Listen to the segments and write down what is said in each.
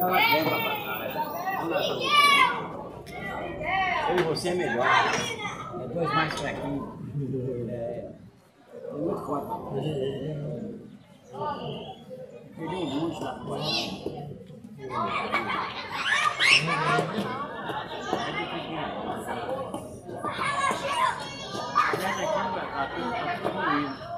Eu e você é melhor. É dois mais fraquinhos. É, é muito forte. Perdeu um monte lá fora. Essa aqui, a tudo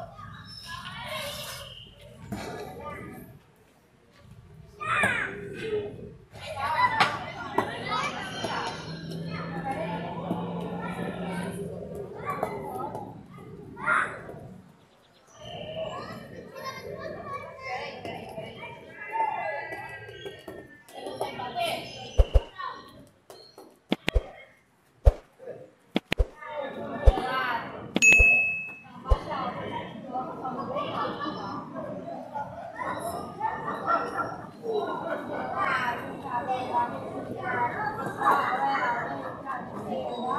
哇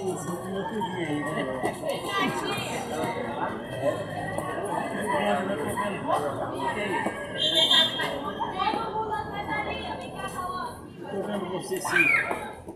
Estou vendo você sim.